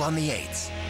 On the 8s.